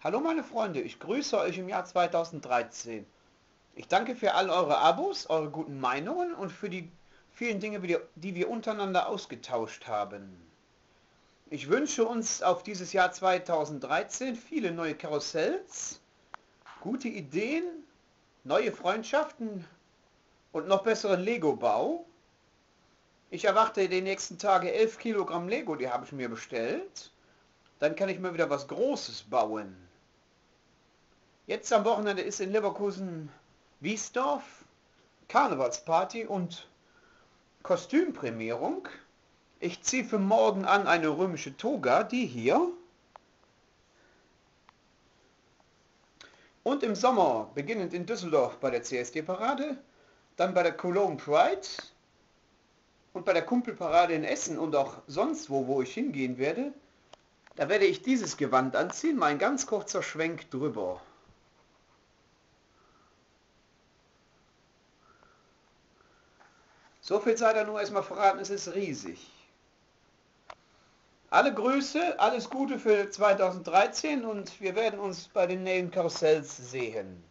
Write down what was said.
Hallo meine Freunde, ich grüße euch im Jahr 2013. Ich danke für all eure Abos, eure guten Meinungen und für die vielen Dinge, die wir untereinander ausgetauscht haben. Ich wünsche uns auf dieses Jahr 2013 viele neue Karussells, gute Ideen, neue Freundschaften und noch besseren Lego-Bau. Ich erwarte die nächsten Tage 11 Kilogramm Lego, die habe ich mir bestellt. Dann kann ich mir wieder was Großes bauen. Jetzt am Wochenende ist in Leverkusen Wiesdorf Karnevalsparty und Kostümprämierung. Ich ziehe für morgen an eine römische Toga, die hier. Und im Sommer, beginnend in Düsseldorf bei der CSD-Parade, dann bei der Cologne Pride und bei der Kumpelparade in Essen und auch sonst wo, wo ich hingehen werde, da werde ich dieses Gewand anziehen, mein ganz kurzer Schwenk drüber. So viel sei da nur erstmal verraten, es ist riesig. Alle Grüße, alles Gute für 2013 und wir werden uns bei den nächsten Karussells sehen.